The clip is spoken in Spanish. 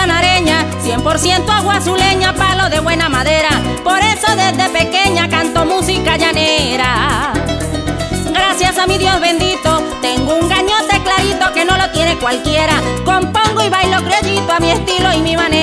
100% agua azuleña, palo de buena madera. Por eso desde pequeña canto música llanera. Gracias a mi Dios bendito, tengo un gañote clarito que no lo tiene cualquiera. Compongo y bailo criollito a mi estilo y mi manera.